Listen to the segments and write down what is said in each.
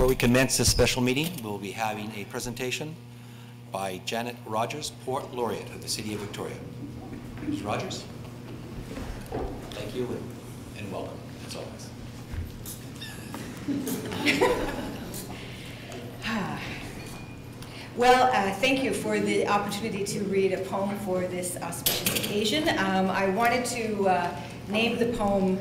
Before we commence this special meeting, we'll be having a presentation by Janet Rogers, Poet Laureate of the City of Victoria. Ms. Rogers? Thank you and- welcome, as always. Well, uh, thank you for the opportunity to read a poem for this auspicious occasion. Um, I wanted to uh, name the poem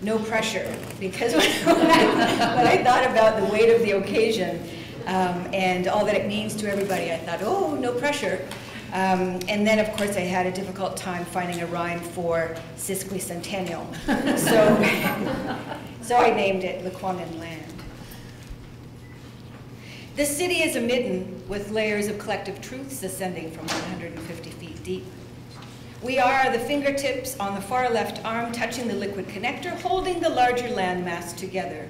No Pressure because when I, when I thought about the weight of the occasion um, and all that it means to everybody, I thought, oh, no pressure. Um, and then, of course, I had a difficult time finding a rhyme for sesquicentennial. So, so I named it Lekwungen Land. The city is a midden with layers of collective truths ascending from 150 feet deep. We are the fingertips on the far left arm touching the liquid connector, holding the larger landmass together.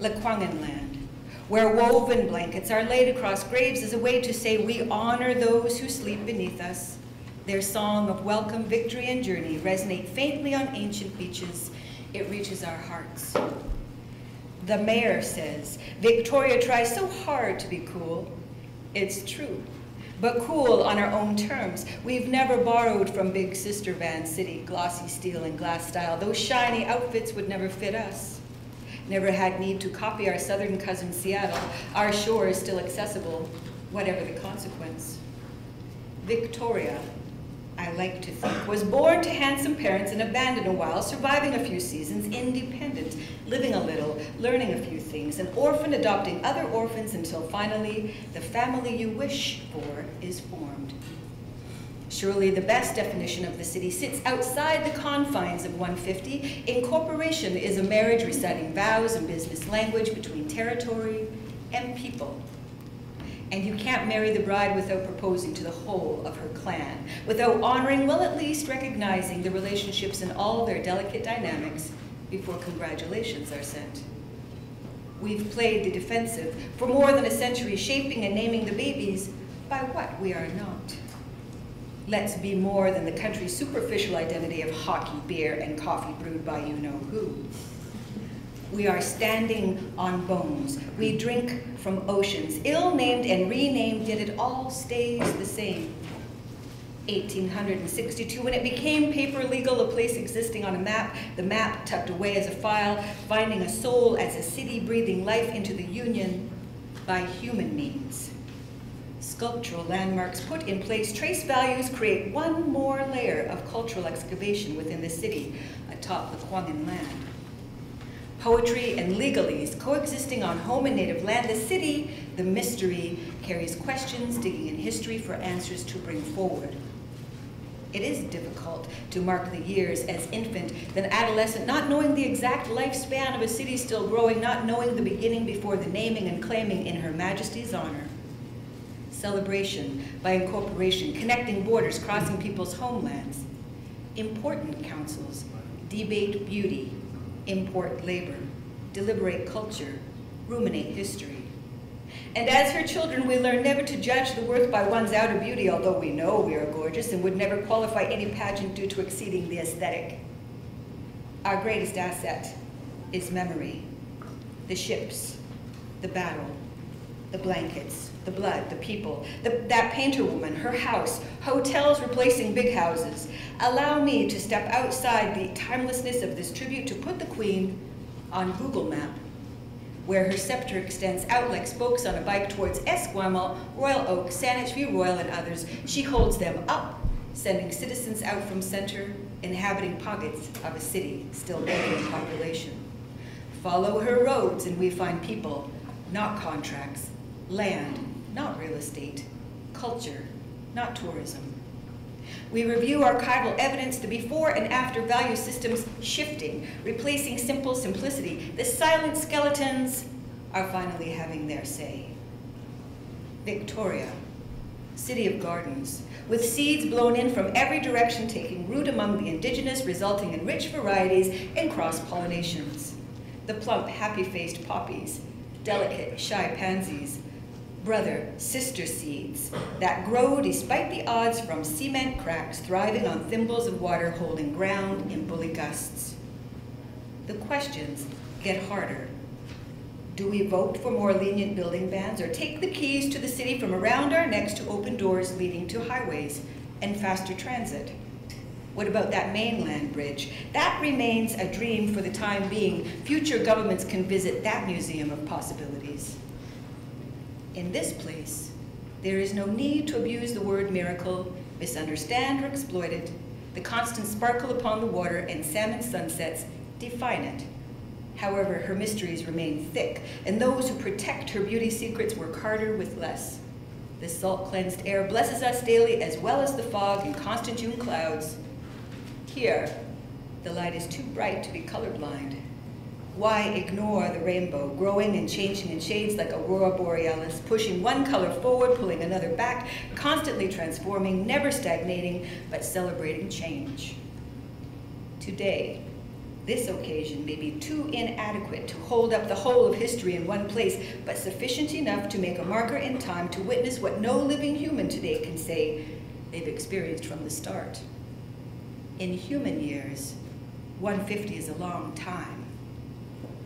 Lekwungen land, where woven blankets are laid across graves as a way to say we honor those who sleep beneath us. Their song of welcome, victory, and journey resonate faintly on ancient beaches. It reaches our hearts. The mayor says, Victoria tries so hard to be cool. It's true, but cool on our own terms. We've never borrowed from big sister Van City, glossy steel and glass style. Those shiny outfits would never fit us. Never had need to copy our southern cousin Seattle. Our shore is still accessible, whatever the consequence. Victoria I like to think, was born to handsome parents and abandoned a while, surviving a few seasons, independent, living a little, learning a few things, an orphan adopting other orphans until finally the family you wish for is formed. Surely the best definition of the city sits outside the confines of 150. Incorporation is a marriage reciting vows and business language between territory and people. And you can't marry the bride without proposing to the whole of her clan, without honoring, well, at least recognizing the relationships in all their delicate dynamics before congratulations are sent. We've played the defensive for more than a century, shaping and naming the babies by what we are not. Let's be more than the country's superficial identity of hockey, beer, and coffee brewed by you-know-who. We are standing on bones. We drink from oceans, ill-named and renamed, yet it all stays the same. 1862, when it became paper legal, a place existing on a map, the map tucked away as a file, finding a soul as a city breathing life into the union by human means. Sculptural landmarks put in place trace values create one more layer of cultural excavation within the city atop the Lekwungen land poetry, and legalese coexisting on home and native land, the city, the mystery, carries questions, digging in history for answers to bring forward. It is difficult to mark the years as infant, then adolescent, not knowing the exact lifespan of a city still growing, not knowing the beginning before the naming and claiming in Her Majesty's honor. Celebration by incorporation, connecting borders, crossing people's homelands. Important councils, debate beauty, import labor, deliberate culture, ruminate history. And as her children, we learn never to judge the worth by one's outer beauty, although we know we are gorgeous and would never qualify any pageant due to exceeding the aesthetic. Our greatest asset is memory, the ships, the battle, the blankets, the blood, the people, the, that painter woman, her house, hotels replacing big houses. Allow me to step outside the timelessness of this tribute to put the Queen on Google Map, where her scepter extends out like spokes on a bike towards Esquimalt, Royal Oak, Saanich View Royal, and others. She holds them up, sending citizens out from center, inhabiting pockets of a city still gaining population. Follow her roads and we find people, not contracts, land, not real estate, culture, not tourism. We review archival evidence, the before and after value systems shifting, replacing simple simplicity. The silent skeletons are finally having their say. Victoria, city of gardens, with seeds blown in from every direction taking root among the indigenous, resulting in rich varieties and cross-pollinations. The plump, happy-faced poppies, delicate, shy pansies, brother, sister seeds that grow despite the odds from cement cracks, thriving on thimbles of water holding ground in bully gusts. The questions get harder? Do we vote for more lenient building bans or take the keys to the city from around our necks to open doors leading to highways and faster transit? What about that mainland bridge? That remains a dream for the time being. Future governments can visit that museum of possibilities. In this place, there is no need to abuse the word miracle, misunderstand or exploit it. The constant sparkle upon the water and salmon sunsets define it. However, her mysteries remain thick, and those who protect her beauty secrets work harder with less. The salt-cleansed air blesses us daily as well as the fog and constant June clouds. Here, the light is too bright to be colorblind. Why ignore the rainbow, growing and changing in shades like aurora borealis, pushing one color forward, pulling another back, constantly transforming, never stagnating, but celebrating change. Today, this occasion may be too inadequate to hold up the whole of history in one place, but sufficient enough to make a marker in time to witness what no living human today can say they've experienced from the start. In human years, 150 is a long time.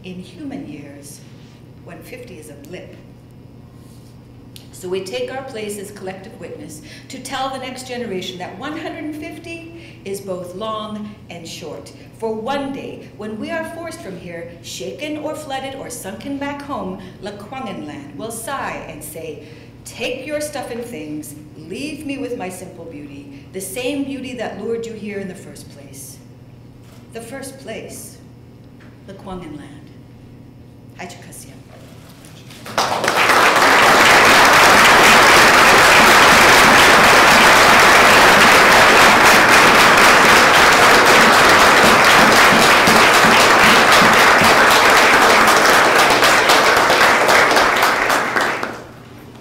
In human years, when 50 is a blip. So we take our place as collective witness to tell the next generation that 150 is both long and short. For one day, when we are forced from here, shaken or flooded or sunken back home, Lekwungen will sigh and say, Take your stuff and things, leave me with my simple beauty, the same beauty that lured you here in the first place. The first place, Lekwungen Hajikasiam.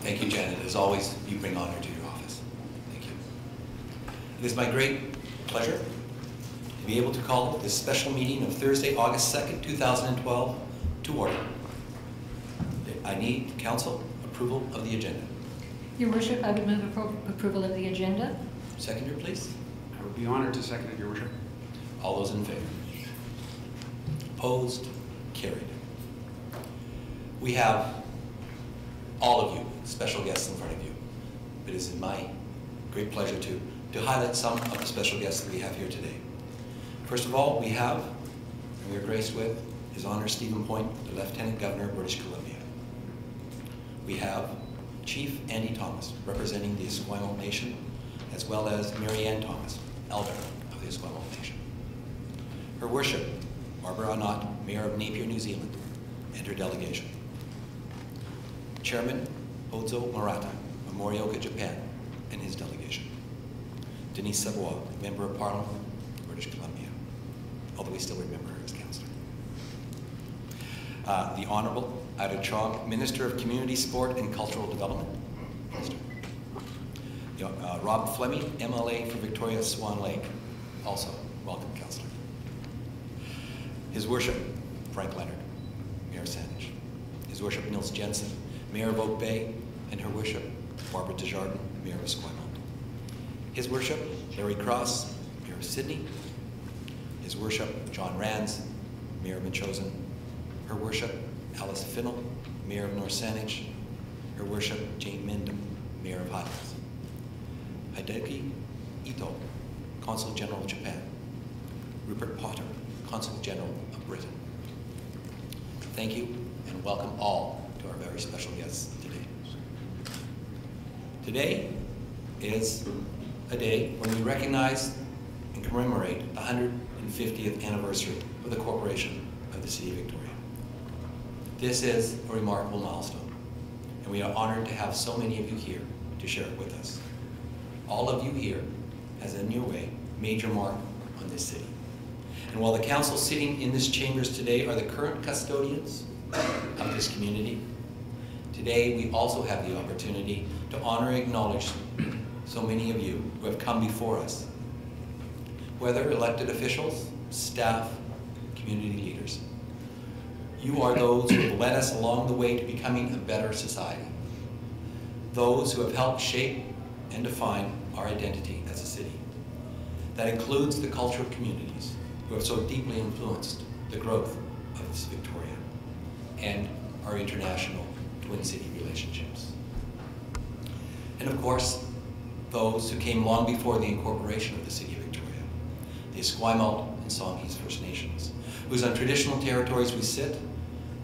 Thank you, Janet. As always, you bring honor to your office. Thank you. It is my great pleasure to be able to call this special meeting of Thursday, August 2nd, 2012, to order. I need council approval of the agenda. Your worship, I would move appro- approval of the agenda. Seconder, please. I would be honored to second it, Your Worship. All those in favor? Opposed? Carried. We have all of you, special guests in front of you. It is my great pleasure to, to highlight some of the special guests that we have here today. First of all, we have, and we are graced with, His Honor Stephen Point, the Lieutenant Governor of British Columbia. We have Chief Andy Thomas, representing the Esquimalt Nation, as well as Mary Ann Thomas, Elder of the Esquimalt Nation. Her Worship, Barbara Arnott, Mayor of Napier, New Zealand, and her delegation. Chairman Ozo Murata, of Morioka, Japan, and his delegation. Denise Savoie, Member of Parliament, British Columbia, although we still remember. Uh, the Honorable Ida Chong, Minister of Community, Sport, and Cultural Development. Uh, Rob Fleming, MLA for Victoria Swan Lake, also welcome, councillor. His Worship Frank Leonard, Mayor Saanich. His Worship Nils Jensen, Mayor of Oak Bay, and Her Worship Barbara Desjardins, Mayor of Esquimalt. His Worship Larry Cross, Mayor of Sidney. His Worship John Ranns, Mayor of Metchosin. Her Worship Alice Finall, Mayor of North Saanich. Her Worship Jane Mendum, Mayor of Highlands. Hideki Ito, Consul General of Japan. Rupert Potter, Consul General of Britain. Thank you and welcome all to our very special guests today. Today is a day when we recognize and commemorate the 150th anniversary of the Corporation of the City of Victoria. This is a remarkable milestone, and we are honored to have so many of you here to share it with us. All of you here has in your way major mark on this city. And while the council sitting in this chambers today are the current custodians of this community, today we also have the opportunity to honor and acknowledge so many of you who have come before us, whether elected officials, staff, community leaders. You are those who have led us along the way to becoming a better society. Those who have helped shape and define our identity as a city. That includes the culture of communities who have so deeply influenced the growth of this Victoria. and our international Twin City relationships. And of course, those who came long before the incorporation of the City of Victoria, the Esquimalt and Songhees First Nations, whose untraditional territories we sit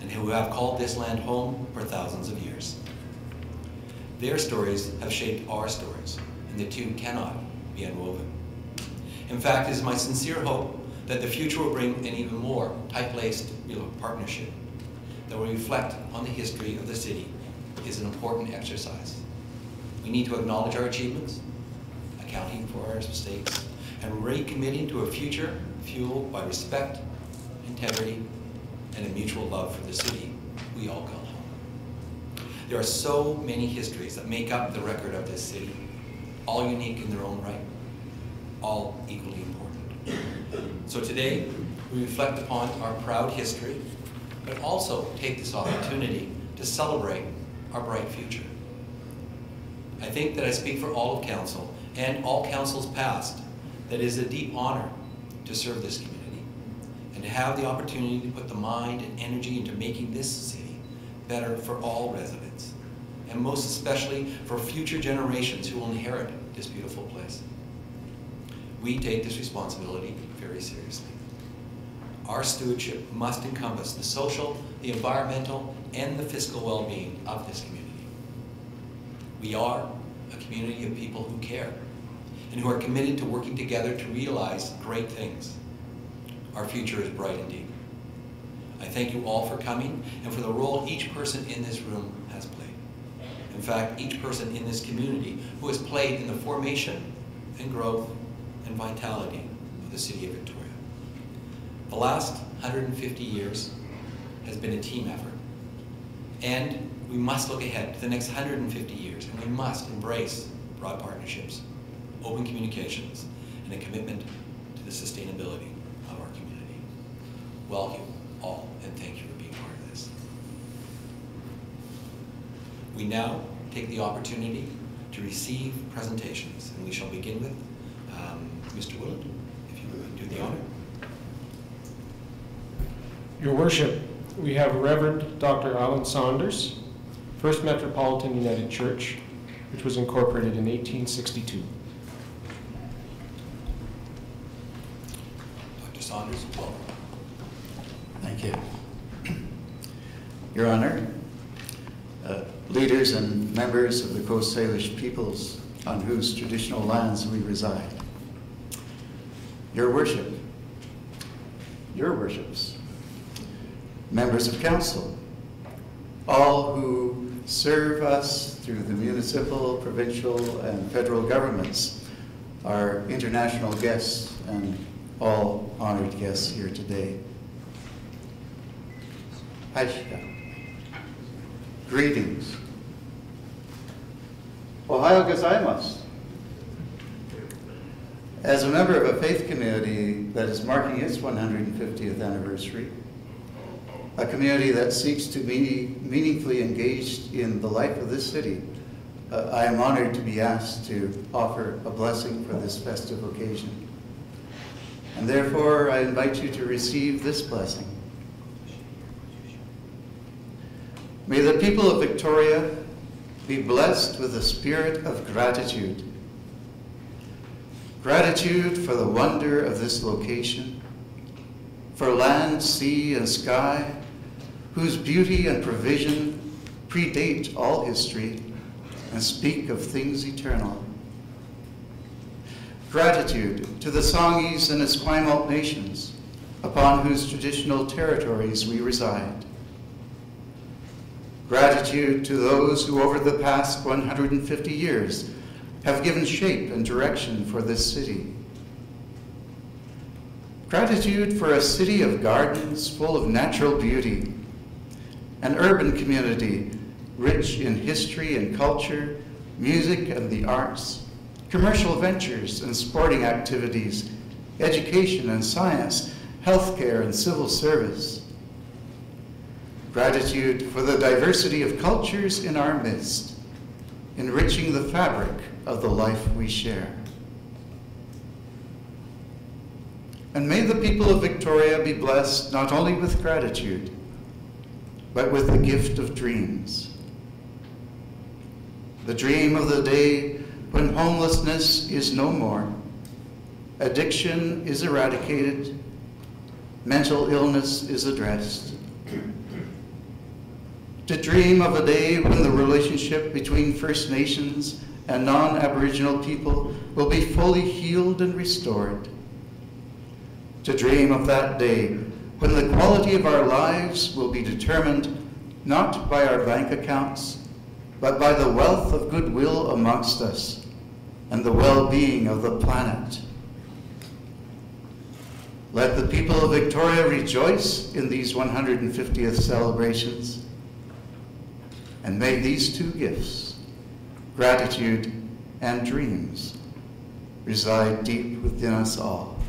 and who have called this land home for thousands of years. Their stories have shaped our stories, and the two cannot be unwoven. In fact, it is my sincere hope that the future will bring an even more tight-laced partnership that will reflect on the history of the city is an important exercise. We need to acknowledge our achievements, accounting for our mistakes, and recommitting to a future fueled by respect, integrity, and a mutual love for the city we all call home. There are so many histories that make up the record of this city, all unique in their own right, all equally important. So today, we reflect upon our proud history, but also take this opportunity to celebrate our bright future. I think that I speak for all of council and all councils past that it is a deep honor to serve this community and to have the opportunity to put the mind and energy into making this city better for all residents, and most especially for future generations who will inherit this beautiful place. We take this responsibility very seriously. Our stewardship must encompass the social, the environmental, and the fiscal well-being of this community. We are a community of people who care and who are committed to working together to realize great things. Our future is bright indeed. I thank you all for coming and for the role each person in this room has played. In fact, each person in this community who has played in the formation and growth and vitality of the City of Victoria. The last 150 years has been a team effort. And we must look ahead to the next 150 years, and we must embrace broad partnerships, open communications, and a commitment to the sustainability. Welcome all, and thank you for being part of this. We now take the opportunity to receive presentations, and we shall begin with um, Mr. Willard, if you would do the honor. Your Worship, we have Reverend Dr. Alan Saunders, First Metropolitan United Church, which was incorporated in 1862. Dr. Saunders, welcome. Thank you. Your Honor, uh, leaders and members of the Coast Salish peoples on whose traditional lands we reside. Your Worship, Your Worships, members of council, all who serve us through the municipal, provincial, and federal governments, our international guests, and all honored guests here today. Aishka. Greetings. Ohayo gozaimasu. As a member of a faith community that is marking its 150th anniversary, a community that seeks to be meaningfully engaged in the life of this city, uh, I am honored to be asked to offer a blessing for this festive occasion. And therefore, I invite you to receive this blessing. May the people of Victoria be blessed with a spirit of gratitude. Gratitude for the wonder of this location, for land, sea, and sky, whose beauty and provision predate all history and speak of things eternal. Gratitude to the Songhees and Esquimalt nations, upon whose traditional territories we reside. Gratitude to those who over the past 150 years have given shape and direction for this city. Gratitude for a city of gardens full of natural beauty, an urban community rich in history and culture, music and the arts, commercial ventures and sporting activities, education and science, healthcare and civil service. Gratitude for the diversity of cultures in our midst, enriching the fabric of the life we share. And may the people of Victoria be blessed not only with gratitude, but with the gift of dreams. The dream of the day when homelessness is no more, addiction is eradicated, mental illness is addressed. To dream of a day when the relationship between First Nations and non-Aboriginal people will be fully healed and restored. To dream of that day when the quality of our lives will be determined not by our bank accounts, but by the wealth of goodwill amongst us and the well-being of the planet. Let the people of Victoria rejoice in these 150th celebrations, and may these two gifts, gratitude and dreams, reside deep within us all.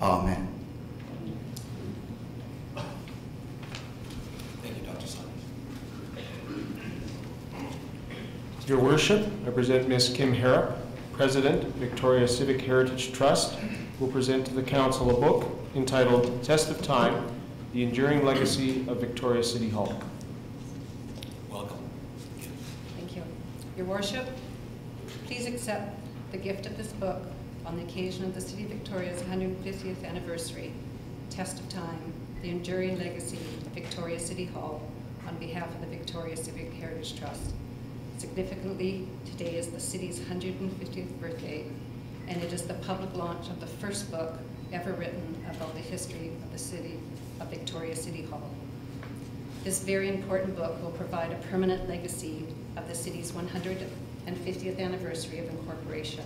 Amen. Thank you, Dr. Saunders. Your Worship, I present Ms. Kim Harrop, President, Victoria Civic Heritage Trust, who will present to the Council a book entitled Test of Time, The Enduring Legacy of Victoria City Hall. Welcome. Thank you. Your Worship, please accept the gift of this book on the occasion of the City of Victoria's 150th anniversary, Test of Time, the Enduring Legacy of Victoria City Hall, on behalf of the Victoria Civic Heritage Trust. Significantly, today is the city's 150th birthday, and it is the public launch of the first book ever written about the history of the city of Victoria City Hall. This very important book will provide a permanent legacy of the city's 150th anniversary of incorporation.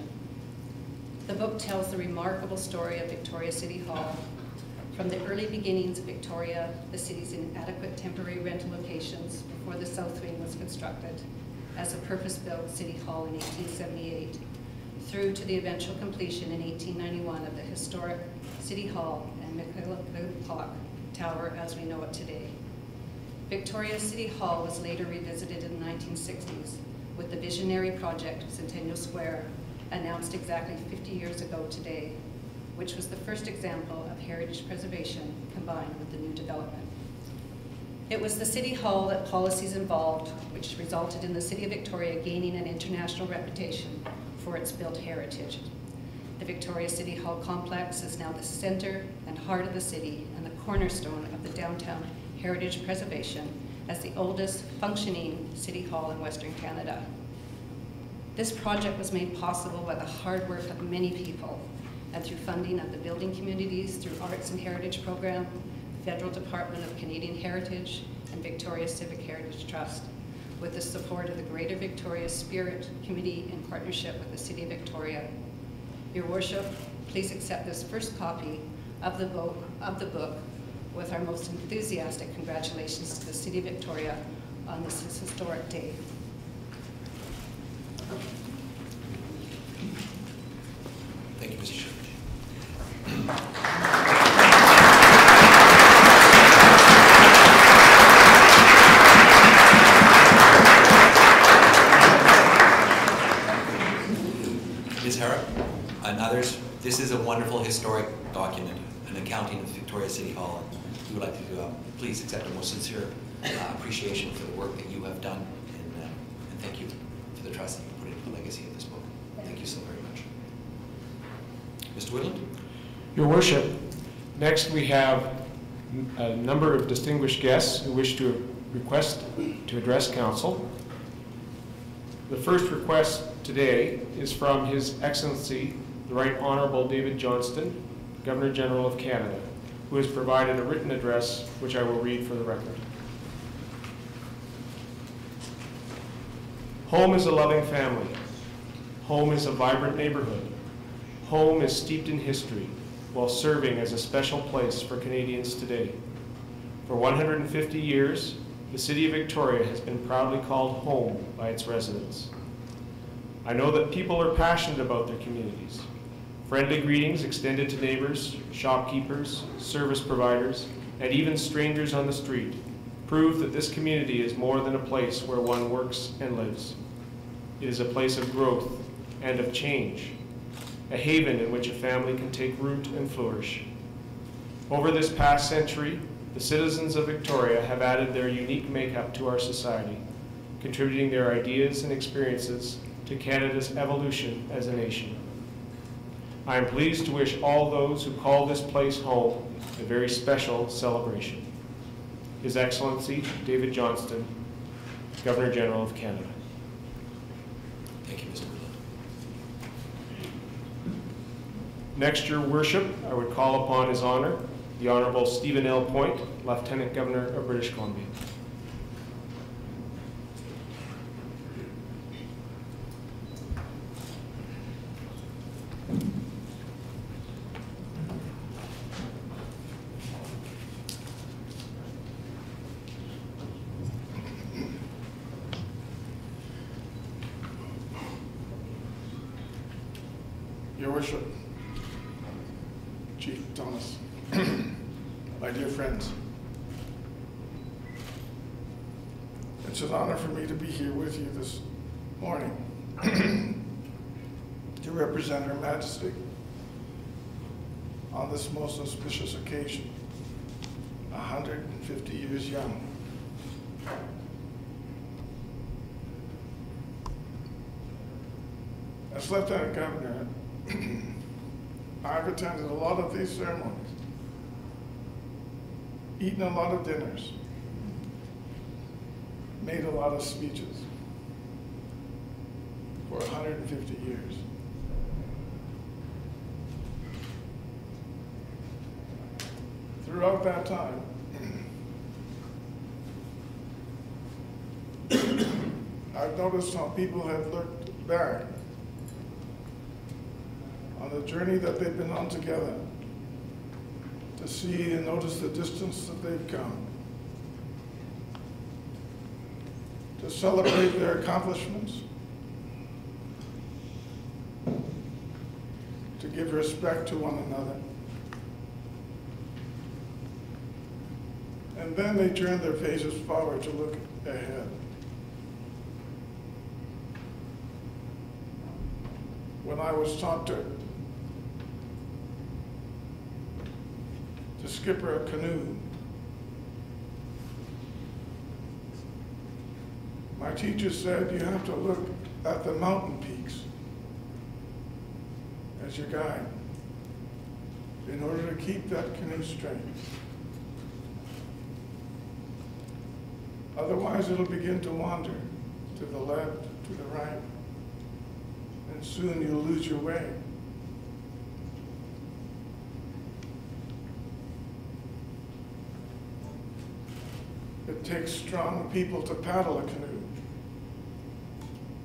The book tells the remarkable story of Victoria City Hall, from the early beginnings of Victoria, the city's inadequate temporary rental locations before the South Wing was constructed as a purpose-built city hall in 1878, through to the eventual completion in 1891 of the historic City Hall and McCulloch Clock Tower as we know it today. Victoria City Hall was later revisited in the 1960s with the visionary project Centennial Square, announced exactly 50 years ago today, which was the first example of heritage preservation combined with the new development. It was the City Hall that policies involved, which resulted in the City of Victoria gaining an international reputation for its built heritage. The Victoria City Hall complex is now the center and heart of the city and the cornerstone of the downtown heritage preservation as the oldest functioning city hall in Western Canada. This project was made possible by the hard work of many people and through funding of the building communities through Arts and Heritage Program, Federal Department of Canadian Heritage, and Victoria Civic Heritage Trust, with the support of the Greater Victoria Spirit Committee in partnership with the City of Victoria. Your Worship, please accept this first copy of the book, of the book with our most enthusiastic congratulations to the City of Victoria on this historic day. Thank you, Mr. Shepard. Ms. Harrop and others, this is a wonderful historic document, an accounting of Victoria City Hall. We would like to uh, please accept a most sincere uh, appreciation for the work that you have done, and, uh, and thank you for the trust that you put into the legacy of this book. Thank you so very much. Mr. Woodland? Your Worship, next we have a number of distinguished guests who wish to request to address council. The first request today is from His Excellency, the Right Honorable David Johnston, Governor General of Canada, who has provided a written address which I will read for the record. Home is a loving family. Home is a vibrant neighborhood. Home is steeped in history while serving as a special place for Canadians today. For 150 years, the City of Victoria has been proudly called home by its residents. I know that people are passionate about their communities. Friendly greetings extended to neighbors, shopkeepers, service providers, and even strangers on the street prove that this community is more than a place where one works and lives. It is a place of growth and of change, a haven in which a family can take root and flourish. Over this past century, the citizens of Victoria have added their unique makeup to our society, contributing their ideas and experiences to Canada's evolution as a nation. I am pleased to wish all those who call this place home a very special celebration. His Excellency David Johnston, Governor General of Canada. Thank you, Mr. Berlin. Next, Your Worship, I would call upon His Honor, the Honorable Stephen L. Point, Lieutenant Governor of British Columbia. Your Worship, Chief Thomas, my dear friends, it's an honor for me to be here with you this morning to represent Her Majesty on this most auspicious occasion, 150 years young. As Lieutenant Governor, I've attended a lot of these ceremonies, eaten a lot of dinners, made a lot of speeches. For 150 years. Throughout that time, I've noticed how people have looked back on the journey that they've been on together to see and notice the distance that they've come, to celebrate their accomplishments, to give respect to one another. And then they turn their faces forward to look ahead. When I was taught to to skipper a canoe. My teacher said you have to look at the mountain peaks as your guide in order to keep that canoe straight. Otherwise, it'll begin to wander to the left, to the right, and soon you'll lose your way. It takes strong people to paddle a canoe.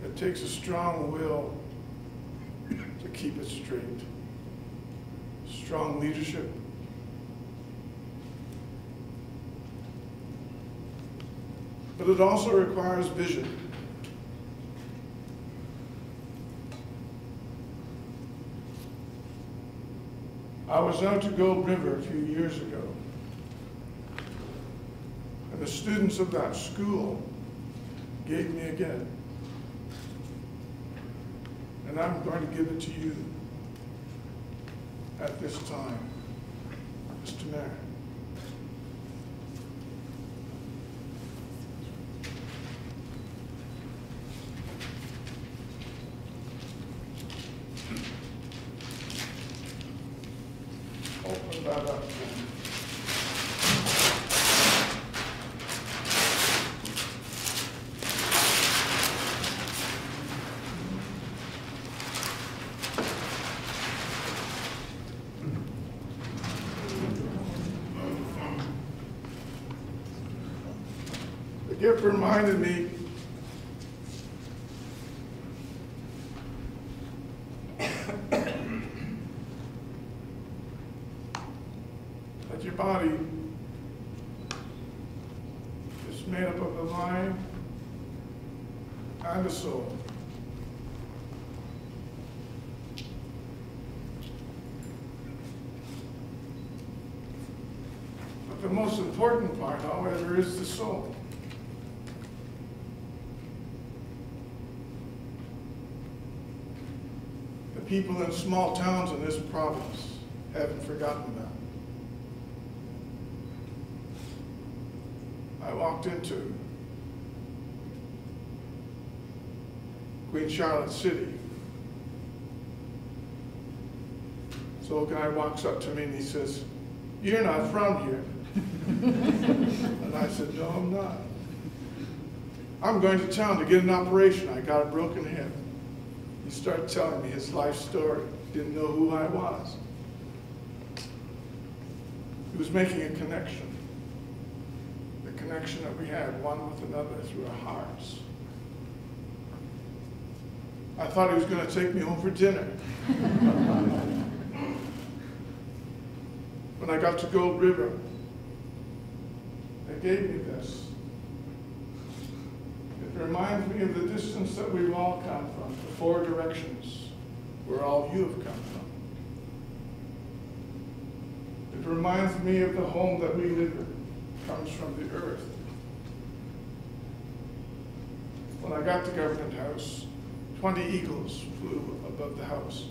It takes a strong will to keep it straight. Strong leadership. But it also requires vision. I was out to Gold River a few years ago. Students of that school gave me a gift. And I'm going to give it to you at this time, Mr. Mayor. Open that up. Reminded me that your body is made up of the mind and the soul. But the most important part, however, is the soul. The people in small towns in this province haven't forgotten that. I walked into Queen Charlotte City. So a guy walks up to me and he says, "You're not from here." and I said, "No, I'm not. I'm going to town to get an operation. I got a broken hip." He started telling me his life story. Didn't know who I was. He was making a connection. The connection that we had one with another through our hearts. I thought he was going to take me home for dinner. when I got to Gold River, they gave me this. It of the distance that we've all come from, the four directions where all you have come from. It reminds me of the home that we live in, comes from the earth. When I got to Government House, 20 eagles flew above the house.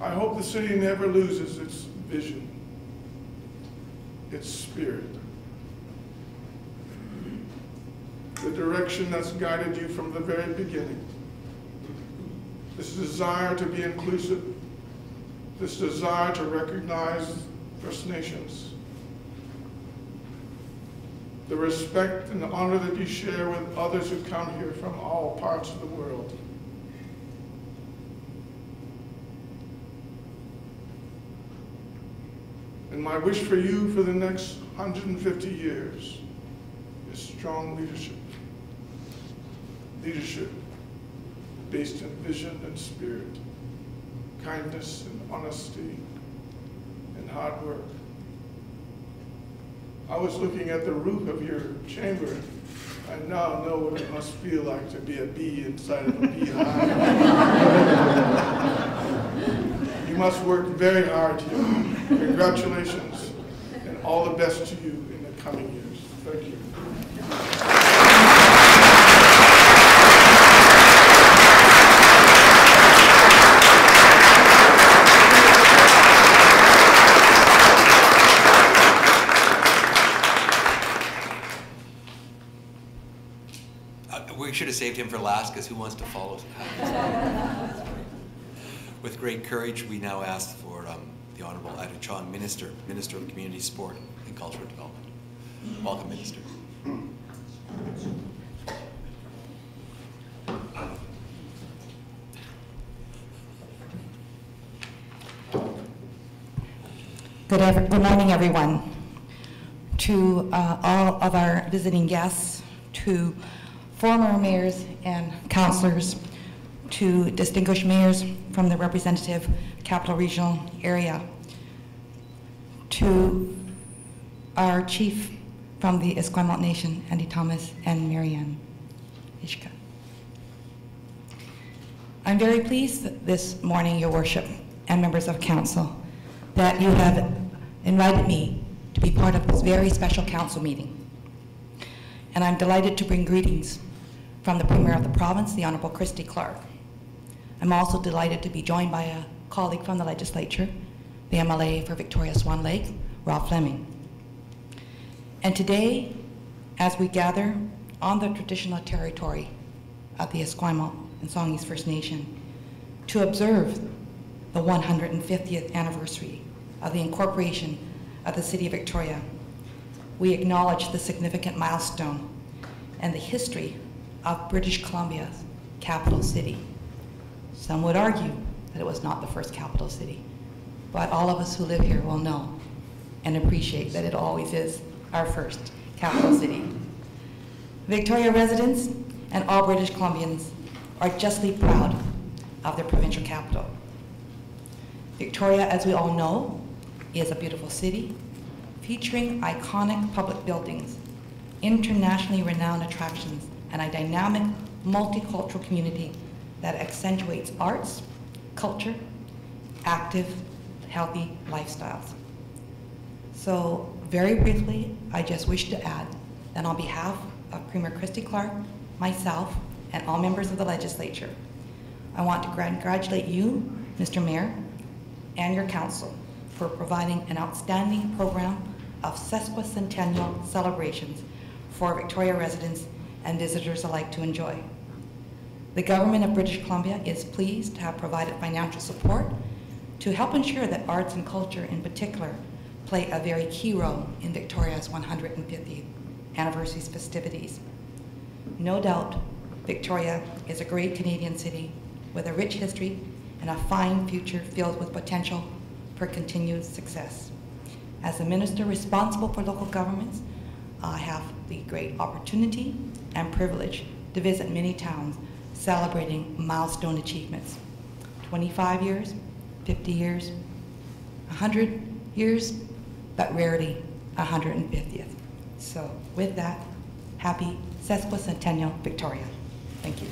I hope the city never loses its vision, its spirit, the direction that's guided you from the very beginning. This desire to be inclusive, this desire to recognize First Nations, the respect and the honor that you share with others who come here from all parts of the world. And my wish for you for the next 150 years is strong leadership. Leadership based in vision and spirit, kindness and honesty, and hard work. I was looking at the roof of your chamber. I now know what it must feel like to be a bee inside of a beehive. you must work very hard here. Congratulations, and all the best to you in the coming years. Thank you. Uh, We should have saved him for last, because who wants to follow? With great courage, we now ask for um, the Honorable Ida Chong, Minister, Minister of Community Sport and Cultural Development. Welcome, Minister. Good, good morning, everyone. To uh, all of our visiting guests, to former mayors and councilors, to distinguished mayors from the representative capital regional area, to our chief from the Esquimalt Nation, Andy Thomas and Marianne Ishka. I'm very pleased this morning, Your Worship, and members of council, that you have invited me to be part of this very special council meeting. And I'm delighted to bring greetings from the Premier of the province, the Honorable Christy Clark. I'm also delighted to be joined by a colleague from the legislature, the MLA for Victoria Swan Lake, Rob Fleming. And today, as we gather on the traditional territory of the Esquimalt and Songhees First Nation to observe the 150th anniversary of the incorporation of the City of Victoria, we acknowledge the significant milestone and the history of British Columbia's capital city. Some would argue that it was not the first capital city, but all of us who live here will know and appreciate that it always is our first capital city. Victoria residents and all British Columbians are justly proud of their provincial capital. Victoria, as we all know, is a beautiful city featuring iconic public buildings, internationally renowned attractions, and a dynamic multicultural community that accentuates arts, culture, active, healthy lifestyles. So very briefly, I just wish to add that on behalf of Premier Christy Clark, myself, and all members of the legislature, I want to congratulate you, Mr. Mayor, and your council for providing an outstanding program of sesquicentennial celebrations for Victoria residents and visitors alike to enjoy. The government of British Columbia is pleased to have provided financial support to help ensure that arts and culture in particular play a very key role in Victoria's 150th anniversary festivities. No doubt, Victoria is a great Canadian city with a rich history and a fine future filled with potential for continued success. As the minister responsible for local governments, I have the great opportunity and privilege to visit many towns celebrating milestone achievements. 25 years, 50 years, 100 years, but rarely 150th. So with that, happy sesquicentennial Victoria. Thank you.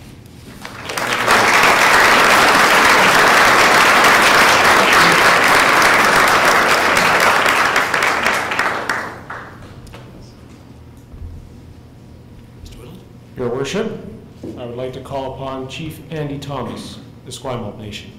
Your worship, I would like to call upon Chief Andy Thomas, the Esquimalt Nation.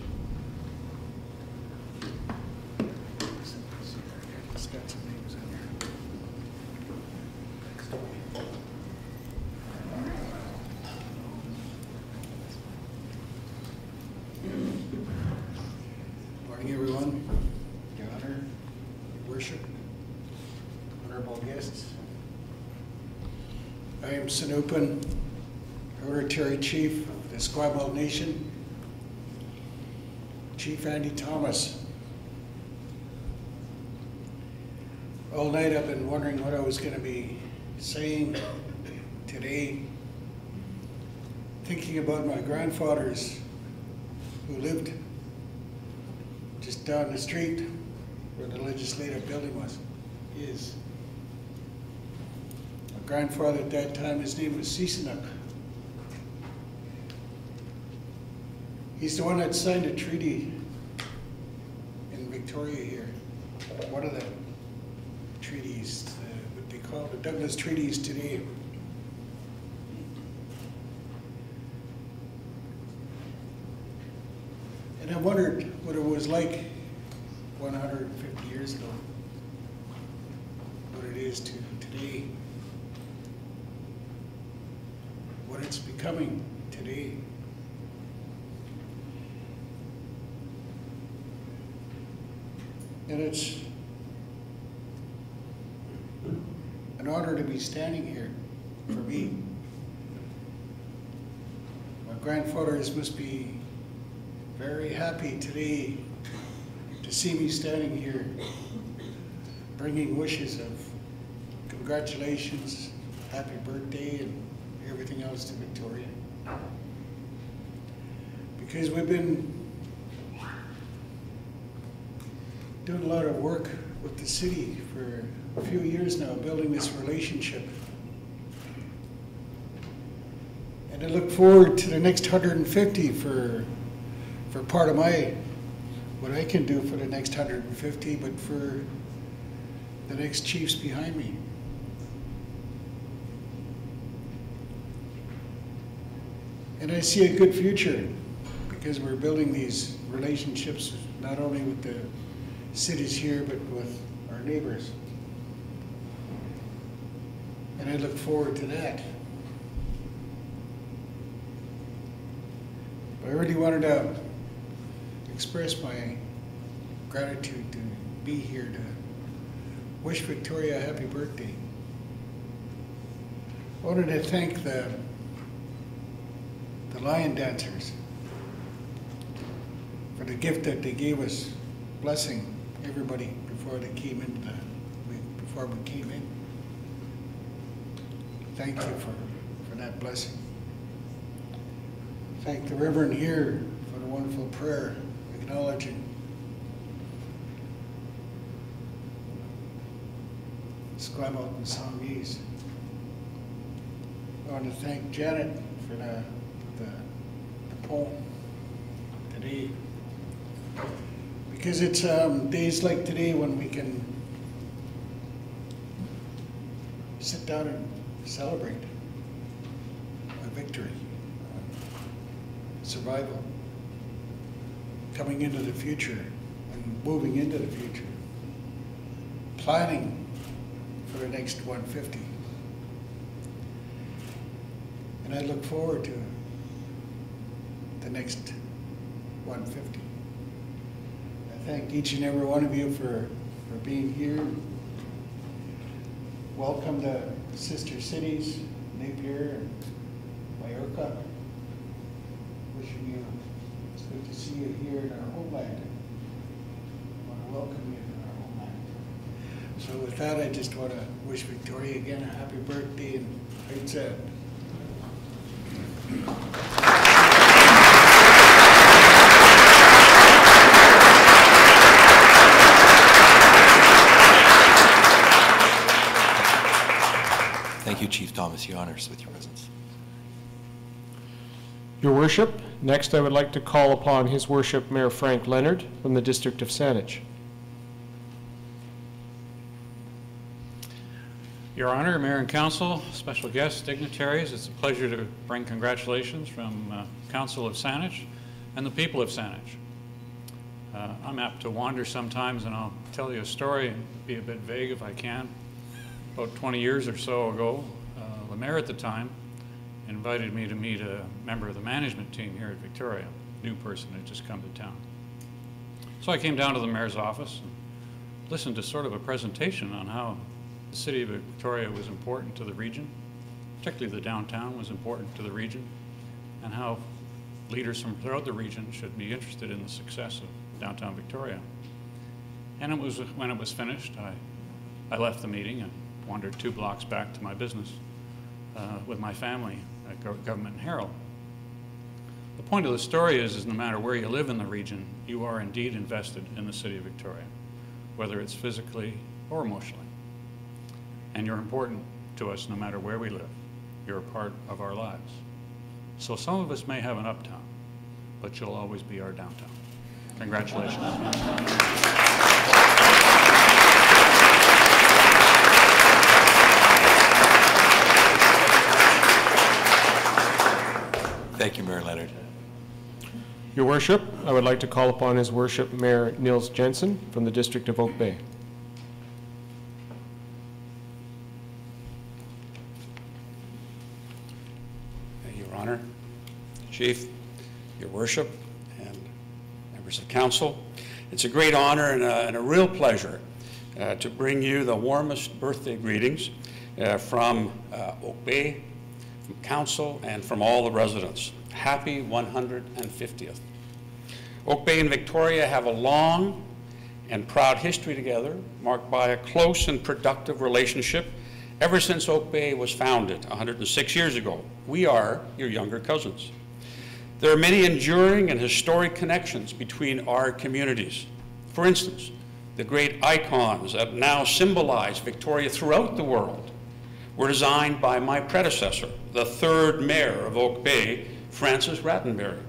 Morning, everyone. Your Honor, Your Worship, honorable guests. I am Sinupin, Hereditary Esquimalt Nation, Chief Andy Thomas. All night I've been wondering what I was going to be saying today, thinking about my grandfathers who lived just down the street where the legislative building was, is. My grandfather at that time, his name was Ceesonuk. He's the one that signed a treaty in Victoria here, one of the treaties, uh, what they call the Douglas Treaties today. And I wondered what it was like 150 years ago, what it is to today, what it's becoming today. And it's an honor to be standing here for me. My grandfathers must be very happy today to see me standing here bringing wishes of congratulations, happy birthday, and everything else to Victoria. Because we've been doing a lot of work with the city for a few years now, building this relationship. And I look forward to the next 150 for for part of my, what I can do for the next 150, but for the next chiefs behind me. And I see a good future because we're building these relationships not only with the cities here, but with our neighbors. And I look forward to that. I really wanted to express my gratitude to be here to wish Victoria a happy birthday. I wanted to thank the, the lion dancers for the gift that they gave us, blessing everybody before they came in, uh, the, before we came in. Thank you for, for that blessing. Thank the Reverend here for the wonderful prayer acknowledging and Songhees. I want to thank Janet for the, the, the poem today. Because it's um, days like today when we can sit down and celebrate a victory, survival, coming into the future and moving into the future. Planning for the next 150. And I look forward to the next 150. Thank each and every one of you for, for being here. Welcome to sister cities, Napier and Morioka. Wishing you, it's good to see you here in our homeland. I want to welcome you in our homeland. So with that, I just want to wish Victoria again a happy birthday and height said. Thank you, Chief Thomas. Your honors with your presence. Your Worship, next I would like to call upon His Worship Mayor Frank Leonard from the District of Saanich. Your Honor, Mayor and Council, special guests, dignitaries, it's a pleasure to bring congratulations from uh, Council of Saanich and the people of Saanich. Uh, I'm apt to wander sometimes, and I'll tell you a story and be a bit vague if I can. About 20 years or so ago, uh, the mayor at the time invited me to meet a member of the management team here at Victoria, new person had just come to town. So I came down to the mayor's office and listened to sort of a presentation on how the city of Victoria was important to the region, particularly the downtown was important to the region, and how leaders from throughout the region should be interested in the success of downtown Victoria. And it was when it was finished, I, I left the meeting and wandered two blocks back to my business uh, with my family Uh, government and Herald. The point of the story is, is no matter where you live in the region, you are indeed invested in the city of Victoria, whether it's physically or emotionally. And you're important to us no matter where we live. You're a part of our lives. So some of us may have an uptown, but you'll always be our downtown. Congratulations. Thank you, Mayor Leonard. Your Worship, I would like to call upon His Worship Mayor Nils Jensen from the District of Oak Bay. Your Honor, Chief, Your Worship, and members of council, it's a great honor and a, and a real pleasure uh, to bring you the warmest birthday greetings uh, from uh, Oak Bay, from council, and from all the residents. Happy 150th. Oak Bay and Victoria have a long and proud history together, marked by a close and productive relationship ever since Oak Bay was founded 106 years ago. We are your younger cousins. There are many enduring and historic connections between our communities. For instance, the great icons that now symbolize Victoria throughout the world were designed by my predecessor, the third mayor of Oak Bay, Francis Rattenbury.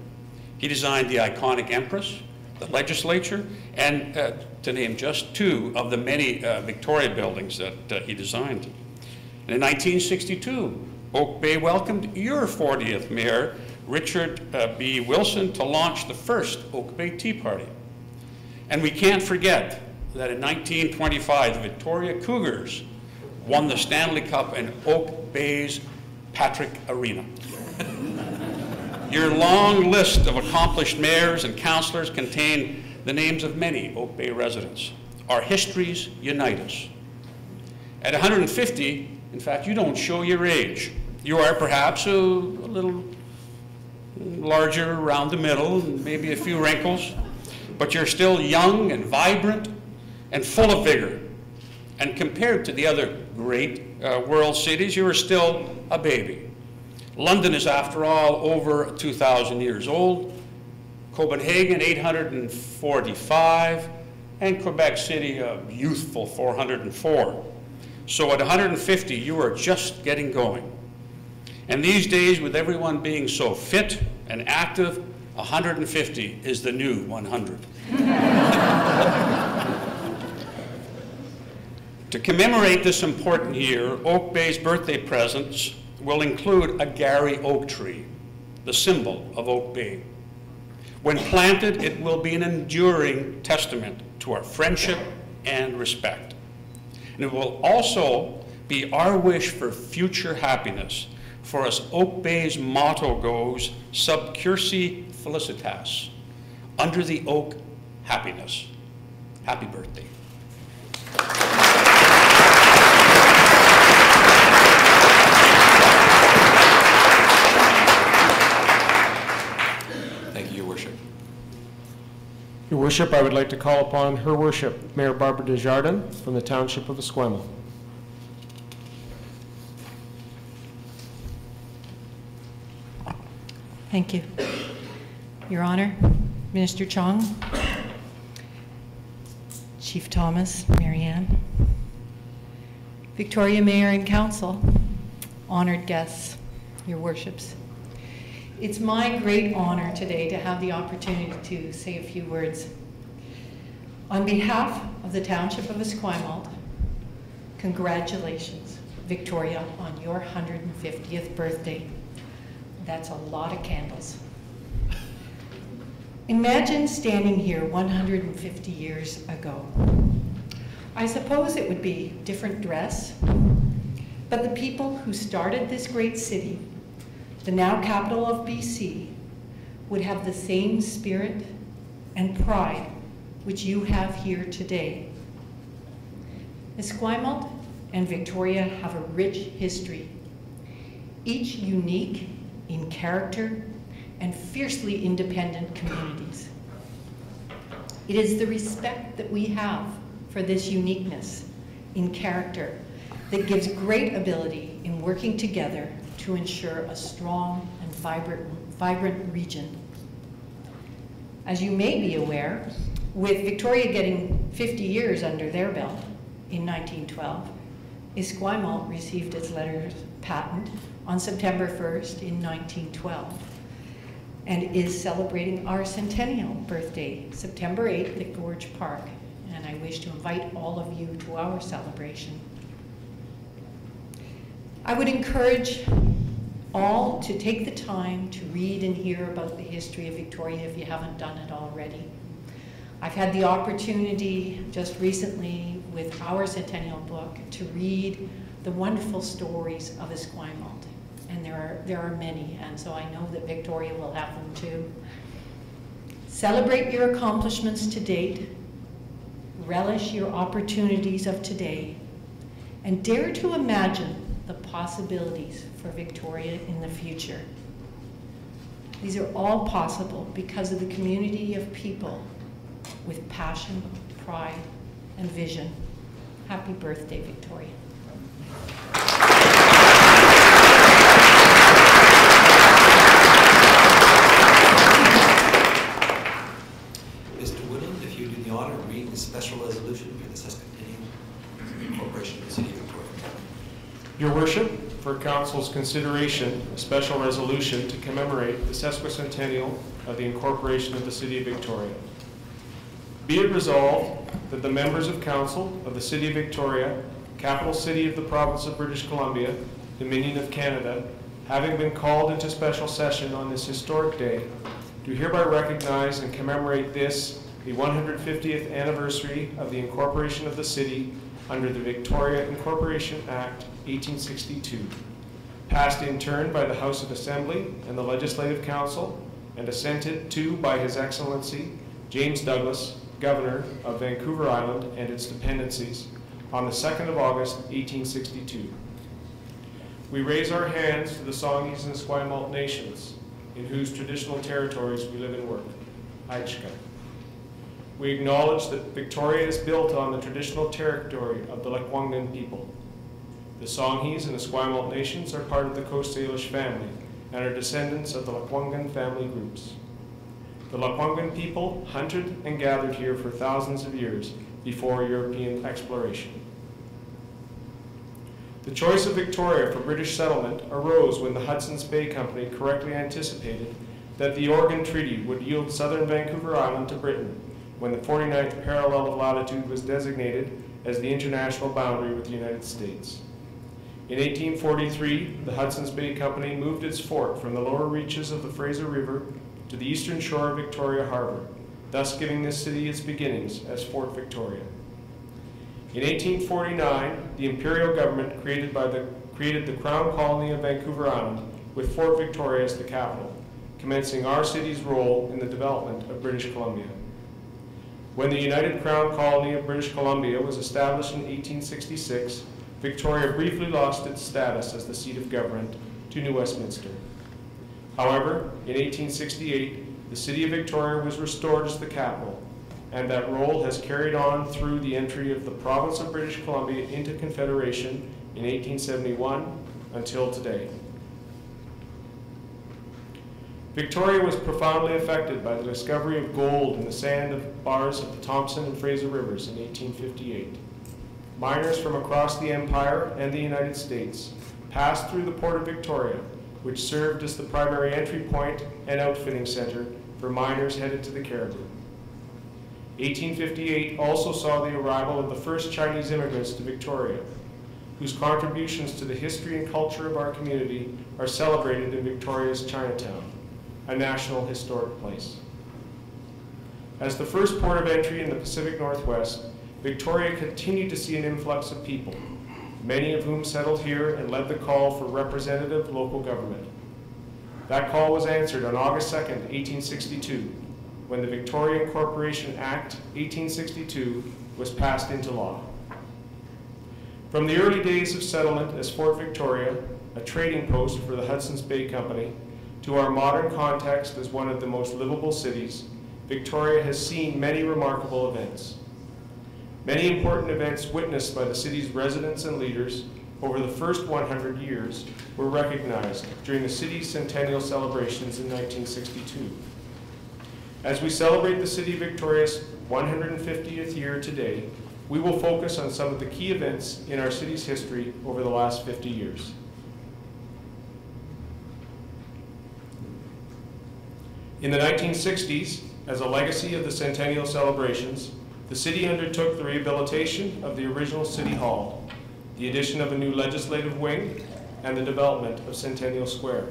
He designed the iconic Empress, the legislature, and uh, to name just two of the many uh, Victoria buildings that uh, he designed. And in 1962, Oak Bay welcomed your 40th mayor, Richard uh, B. Wilson, to launch the first Oak Bay Tea Party. And we can't forget that in 1925, the Victoria Cougars won the Stanley Cup in Oak Bay's Patrick Arena. Your long list of accomplished mayors and councilors contain the names of many Oak Bay residents. Our histories unite us. At 150, in fact, you don't show your age. You are perhaps a, a little larger around the middle, maybe a few wrinkles, but you're still young and vibrant and full of vigor. And compared to the other great uh, world cities, you are still a baby. London is, after all, over 2,000 years old, Copenhagen 845, and Quebec City a youthful 404. So at 150, you are just getting going. And these days, with everyone being so fit and active, 150 is the new 100. to commemorate this important year, Oak Bay's birthday presents will include a Garry oak tree, the symbol of Oak Bay. When planted, it will be an enduring testament to our friendship and respect. And it will also be our wish for future happiness. For as Oak Bay's motto goes, sub quercu felicitas, under the oak, happiness. Happy birthday. Thank you, Your Worship. Your Worship, I would like to call upon Her Worship, Mayor Barbara Desjardins from the Township of Esquimalt. Thank you. Your Honor, Minister Chong, Chief Thomas, Marianne, Victoria Mayor and Council, honored guests, your worships. It's my great honor today to have the opportunity to say a few words. On behalf of the Township of Esquimalt, congratulations, Victoria, on your 150th birthday. That's a lot of candles. Imagine standing here 150 years ago. I suppose it would be different dress, but the people who started this great city, the now capital of BC, would have the same spirit and pride which you have here today. Esquimalt and Victoria have a rich history, each unique in character and fiercely independent communities. It is the respect that we have for this uniqueness in character that gives great ability in working together to ensure a strong and vibrant, vibrant region. As you may be aware, with Victoria getting 50 years under their belt in 1912, Esquimalt received its letters patent on September 1st in 1912 and is celebrating our centennial birthday, September 8th at Gorge Park. And I wish to invite all of you to our celebration. I would encourage all to take the time to read and hear about the history of Victoria if you haven't done it already. I've had the opportunity just recently with our centennial book to read the wonderful stories of Esquimalt. And there are, there are many, and so I know that Victoria will have them too. Celebrate your accomplishments to date, relish your opportunities of today, and dare to imagine the possibilities for Victoria in the future. These are all possible because of the community of people with passion, pride, and vision. Happy birthday, Victoria. Mr. Woodland, if you do the honor of reading the special resolution for the Sesquicentennial Corporation of the City of Victoria. Your Worship, for Council's consideration, a special resolution to commemorate the sesquicentennial of the incorporation of the City of Victoria. Be it resolved that the members of Council of the City of Victoria, capital city of the province of British Columbia, Dominion of Canada, having been called into special session on this historic day, do hereby recognize and commemorate this, the 150th anniversary of the incorporation of the city under the Victoria Incorporation Act 1862, passed in turn by the House of Assembly and the Legislative Council, and assented to by His Excellency James Douglas, Governor of Vancouver Island and its dependencies, on the 2nd of August, 1862. We raise our hands to the Songhees and Esquimalt nations, in whose traditional territories we live and work. Aichka. We acknowledge that Victoria is built on the traditional territory of the Lekwungen people. The Songhees and Esquimalt nations are part of the Coast Salish family and are descendants of the Lekwungen family groups. The Lekwungen people hunted and gathered here for thousands of years before European exploration. The choice of Victoria for British settlement arose when the Hudson's Bay Company correctly anticipated that the Oregon Treaty would yield southern Vancouver Island to Britain when the 49th parallel of latitude was designated as the international boundary with the United States. In 1843, the Hudson's Bay Company moved its fort from the lower reaches of the Fraser River to the eastern shore of Victoria Harbor, thus giving this city its beginnings as Fort Victoria. In 1849, the imperial government created, by the, created the Crown Colony of Vancouver Island with Fort Victoria as the capital, commencing our city's role in the development of British Columbia. When the United Crown Colony of British Columbia was established in 1866, Victoria briefly lost its status as the seat of government to New Westminster. However, in 1868, the city of Victoria was restored as the capital, and that role has carried on through the entry of the province of British Columbia into Confederation in 1871 until today. Victoria was profoundly affected by the discovery of gold in the sand of bars of the Thompson and Fraser Rivers in 1858. Miners from across the Empire and the United States passed through the port of Victoria, which served as the primary entry point and outfitting center for miners headed to the Cariboo. 1858 also saw the arrival of the first Chinese immigrants to Victoria, whose contributions to the history and culture of our community are celebrated in Victoria's Chinatown, a national historic place. As the first port of entry in the Pacific Northwest, Victoria continued to see an influx of people, many of whom settled here and led the call for representative local government. That call was answered on August 2, 1862, when the Victoria Corporation Act 1862 was passed into law. From the early days of settlement as Fort Victoria, a trading post for the Hudson's Bay Company, to our modern context as one of the most livable cities, Victoria has seen many remarkable events. Many important events witnessed by the city's residents and leaders over the first 100 years were recognized during the city's centennial celebrations in 1962. As we celebrate the City of Victoria's 150th year today, we will focus on some of the key events in our city's history over the last 50 years. In the 1960s, as a legacy of the centennial celebrations, the city undertook the rehabilitation of the original City Hall, the addition of a new legislative wing, and the development of Centennial Square.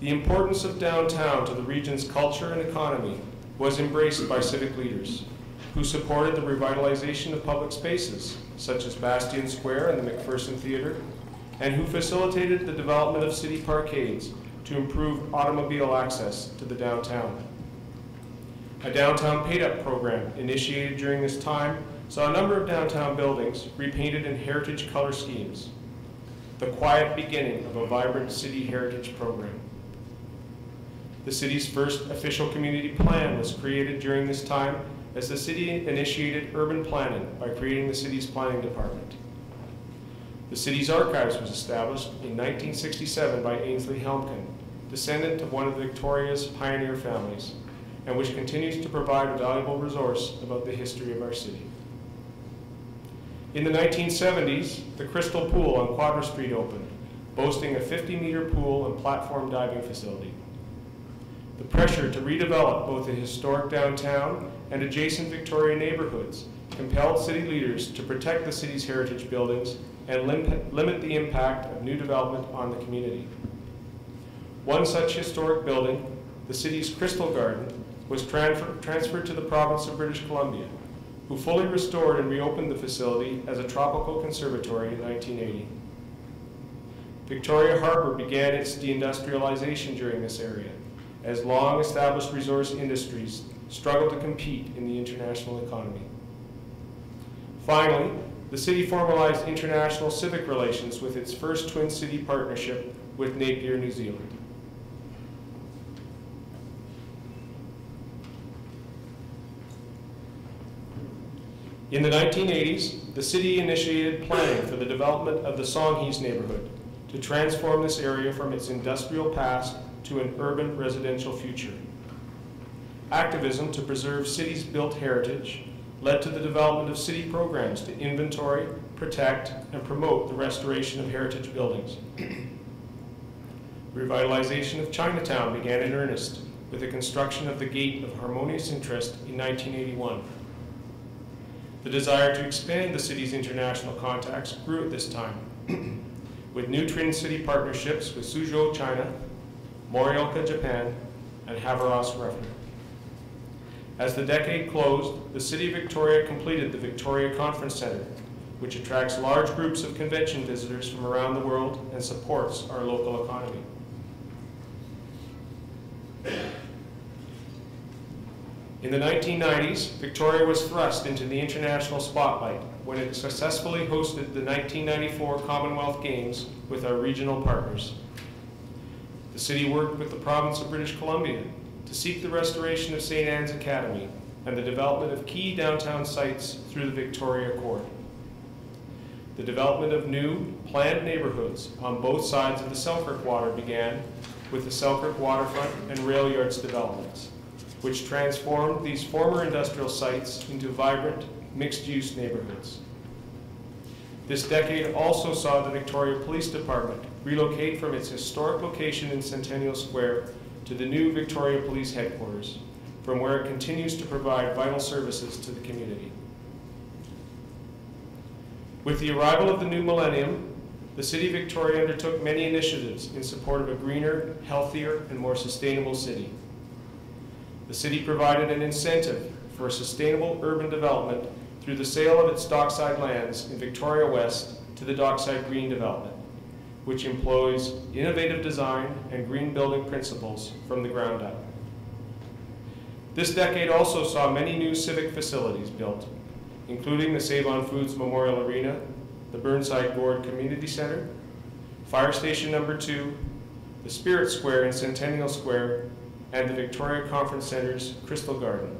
The importance of downtown to the region's culture and economy was embraced by civic leaders who supported the revitalization of public spaces, such as Bastion Square and the McPherson Theater, and who facilitated the development of city parkades to improve automobile access to the downtown. A downtown paid-up program initiated during this time saw a number of downtown buildings repainted in heritage color schemes, the quiet beginning of a vibrant city heritage program. The city's first official community plan was created during this time as the city initiated urban planning by creating the city's planning department. The city's archives was established in 1967 by Ainslie Helmcken, descendant of one of Victoria's pioneer families, and which continues to provide a valuable resource about the history of our city. In the 1970s, the Crystal Pool on Quadra Street opened, boasting a 50-meter pool and platform diving facility. The pressure to redevelop both the historic downtown and adjacent Victoria neighborhoods compelled city leaders to protect the city's heritage buildings and lim limit the impact of new development on the community. One such historic building, the city's Crystal Garden, was transfer transferred to the province of British Columbia, who fully restored and reopened the facility as a tropical conservatory in 1980. Victoria Harbour began its deindustrialization during this area, as long-established resource industries struggled to compete in the international economy. Finally, the city formalized international civic relations with its first Twin City partnership with Napier, New Zealand. In the 1980s, the city initiated planning for the development of the Songhees neighborhood to transform this area from its industrial past to an urban residential future. Activism to preserve cities' built heritage led to the development of city programs to inventory, protect, and promote the restoration of heritage buildings. Revitalization of Chinatown began in earnest with the construction of the Gate of Harmonious Interest in 1981. The desire to expand the city's international contacts grew at this time, with new Twin City partnerships with Suzhou, China, Morioka, Japan, and Khabarovsk, Russia. As the decade closed, the City of Victoria completed the Victoria Conference Center, which attracts large groups of convention visitors from around the world and supports our local economy. In the 1990s, Victoria was thrust into the international spotlight when it successfully hosted the 1994 Commonwealth Games with our regional partners. The city worked with the province of British Columbia to seek the restoration of St. Anne's Academy and the development of key downtown sites through the Victoria Accord. The development of new, planned neighborhoods on both sides of the Selkirk Water began with the Selkirk Waterfront and Rail Yards developments, which transformed these former industrial sites into vibrant, mixed-use neighborhoods. This decade also saw the Victoria Police Department relocate from its historic location in Centennial Square to the new Victoria Police Headquarters, from where it continues to provide vital services to the community. With the arrival of the new millennium, the City of Victoria undertook many initiatives in support of a greener, healthier, and more sustainable city. The city provided an incentive for sustainable urban development through the sale of its dockside lands in Victoria West to the Dockside Green Development, which employs innovative design and green building principles from the ground up. This decade also saw many new civic facilities built, including the Save on Foods Memorial Arena, the Burnside Gorge Community Center, Fire Station Number Two, the Spirit Square in Centennial Square, and the Victoria Conference Center's Crystal Garden.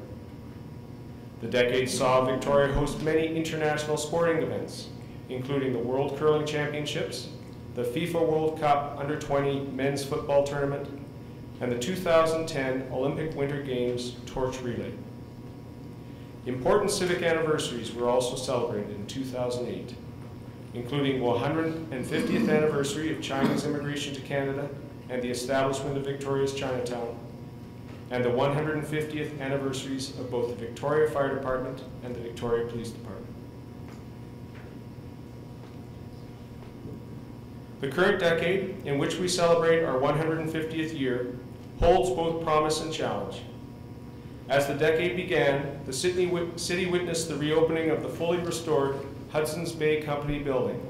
The decade saw Victoria host many international sporting events, including the World Curling Championships, the FIFA World Cup Under 20 Men's Football Tournament, and the 2010 Olympic Winter Games Torch Relay. Important civic anniversaries were also celebrated in 2008, including 150th anniversary of Chinese immigration to Canada and the establishment of Victoria's Chinatown, and the 150th anniversaries of both the Victoria Fire Department and the Victoria Police Department. The current decade, in which we celebrate our 150th year, holds both promise and challenge. As the decade began, the Sydney city witnessed the reopening of the fully restored Hudson's Bay Company building,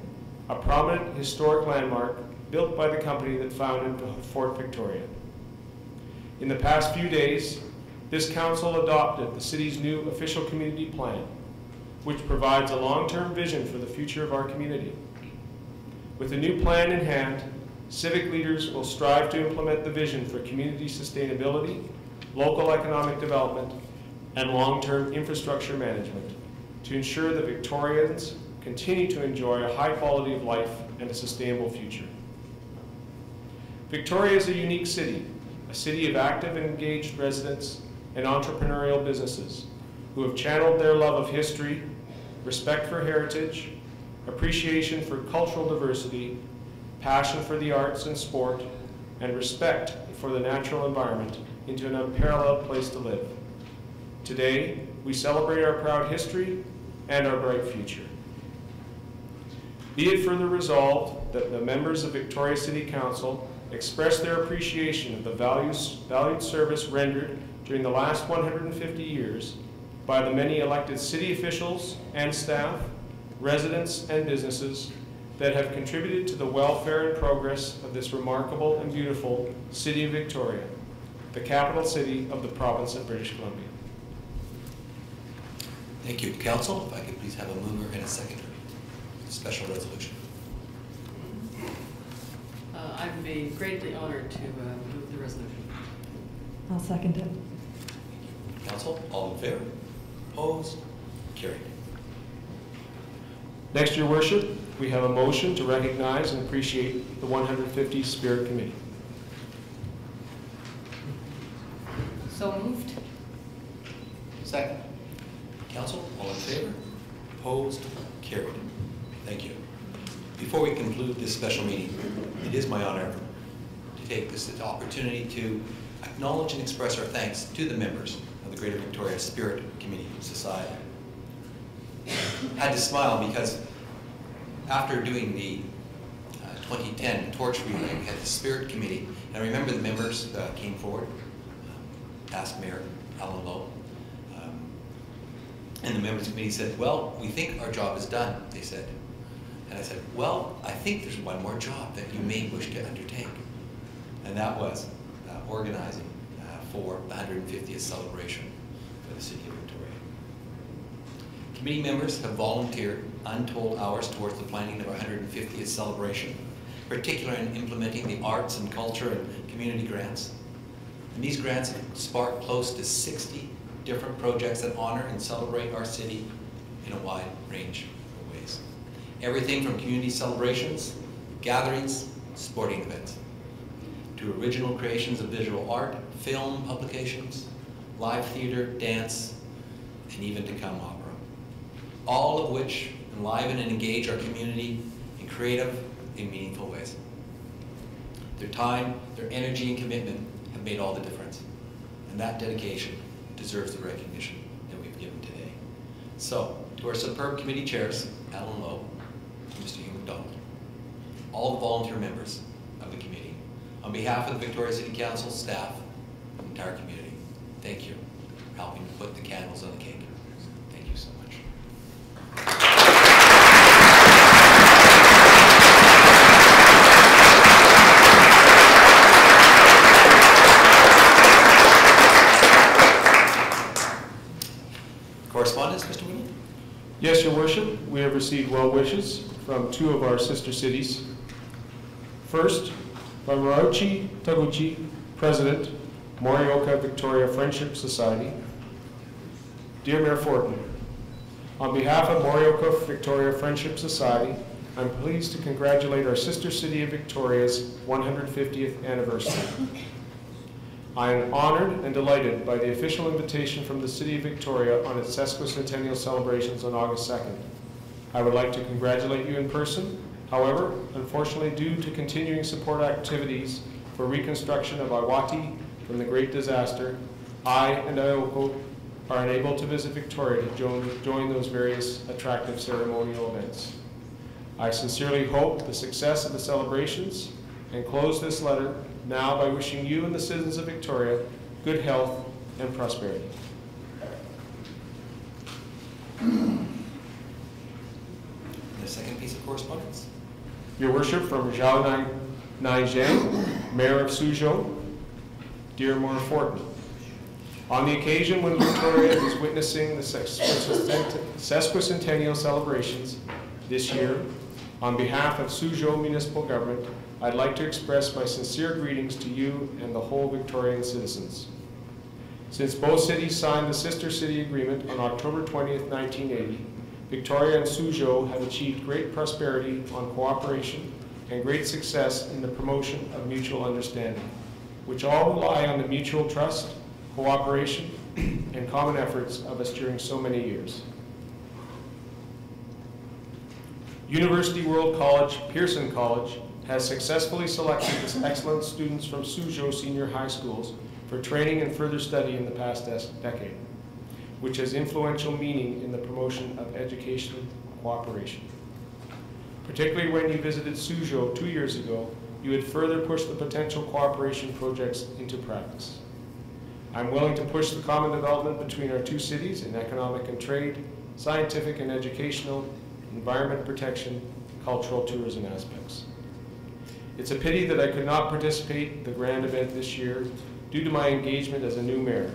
a prominent historic landmark built by the company that founded Fort Victoria. In the past few days, this council adopted the city's new official community plan, which provides a long-term vision for the future of our community. With a new plan in hand, civic leaders will strive to implement the vision for community sustainability, local economic development, and long-term infrastructure management to ensure that Victorians continue to enjoy a high quality of life and a sustainable future. Victoria is a unique city, a city of active and engaged residents and entrepreneurial businesses who have channeled their love of history, respect for heritage, appreciation for cultural diversity, passion for the arts and sport, and respect for the natural environment into an unparalleled place to live. Today, we celebrate our proud history and our bright future. Be it further resolved that the members of Victoria City Council express their appreciation of the values, valued service rendered during the last 150 years by the many elected city officials and staff, residents and businesses that have contributed to the welfare and progress of this remarkable and beautiful city of Victoria, the capital city of the province of British Columbia. Thank you. Council, if I could please have a mover and a seconder. Special resolution. Uh, I'd be greatly honored to uh, move the resolution. I'll second it. Council, all in favor? Opposed? Carried. Next, Your Worship, we have a motion to recognize and appreciate the 150 Spirit Committee. So moved. Second. Council, all in favor? Opposed? Carried. Thank you. Before we conclude this special meeting, it is my honor to take this opportunity to acknowledge and express our thanks to the members of the Greater Victoria Spirit Committee Society. I had to smile because after doing the uh, 2010 torch relay, we had the Spirit Committee, and I remember the members uh, came forward, uh, asked Mayor Alan Lowe, And the members committee said, well, we think our job is done, they said. And I said, well, I think there's one more job that you may wish to undertake. And that was uh, organizing uh, for the 150th celebration for the city of Victoria. Committee members have volunteered untold hours towards the planning of our 150th celebration, particularly in implementing the arts and culture and community grants. And these grants have sparked close to 60 different projects that honor and celebrate our city in a wide range. Everything from community celebrations, gatherings, sporting events, to original creations of visual art, film publications, live theater, dance, and even to come opera. All of which enliven and engage our community in creative and meaningful ways. Their time, their energy and commitment have made all the difference. And that dedication deserves the recognition that we've given today. So, to our superb committee chairs, Alan Lowe McDonald, all the volunteer members of the committee, on behalf of the Victoria City Council staff the entire community, thank you for helping to put the candles on the cake. Thank you so much. Correspondence, Mr. Whittle? Yes, Your Worship, we have received well wishes from two of our sister cities. First, from Rauchi Taguchi, President, Morioka Victoria Friendship Society. Dear Mayor Fortin, on behalf of Morioka Victoria Friendship Society, I'm pleased to congratulate our sister city of Victoria's 150th anniversary. I am honored and delighted by the official invitation from the City of Victoria on its sesquicentennial celebrations on August 2nd. I would like to congratulate you in person. However, unfortunately, due to continuing support activities for reconstruction of Iwate from the great disaster, I and Ioko are unable to visit Victoria to join, join those various attractive ceremonial events. I sincerely hope the success of the celebrations and close this letter now by wishing you and the citizens of Victoria good health and prosperity. The second piece of correspondence? Your Worship, from Zhao Nai Nai Zhang, Mayor of Suzhou, dear Mayor Fortin. On the occasion when Victoria is witnessing the sesquicentennial celebrations this year, on behalf of Suzhou Municipal Government, I'd like to express my sincere greetings to you and the whole Victorian citizens. Since both cities signed the Sister City Agreement on October 20th, 1980, Victoria and Suzhou have achieved great prosperity on cooperation and great success in the promotion of mutual understanding, which all rely on the mutual trust, cooperation, and common efforts of us during so many years. United World College, Pearson College, has successfully selected its excellent students from Suzhou Senior High Schools for training and further study in the past decade, which has influential meaning in the promotion of educational cooperation. Particularly when you visited Suzhou two years ago, you had further pushed the potential cooperation projects into practice. I'm willing to push the common development between our two cities in economic and trade, scientific and educational, environment protection, cultural tourism aspects. It's a pity that I could not participate in the grand event this year due to my engagement as a new mayor.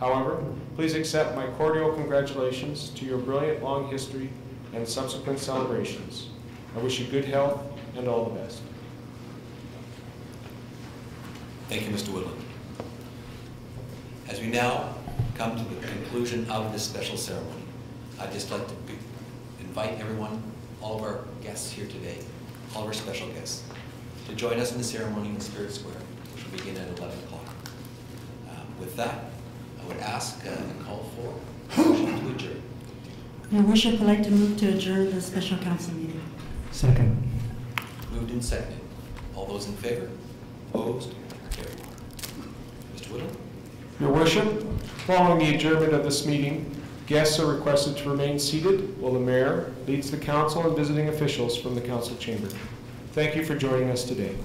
However, please accept my cordial congratulations to your brilliant long history and subsequent celebrations. I wish you good health and all the best. Thank you, Mr. Woodland. As we now come to the conclusion of this special ceremony, I'd just like to invite everyone, all of our guests here today, all of our special guests, to join us in the ceremony in Spirit Square, which will begin at 11 o'clock. Um, With that, I would ask uh, and call for a motion to adjourn. Your Worship, I'd like to move to adjourn the special council meeting. Second. Moved and seconded. All those in favor? Opposed? Carried. Mr. Woodland? Your Worship, following the adjournment of this meeting, guests are requested to remain seated while the mayor leads the council and visiting officials from the council chamber. Thank you for joining us today.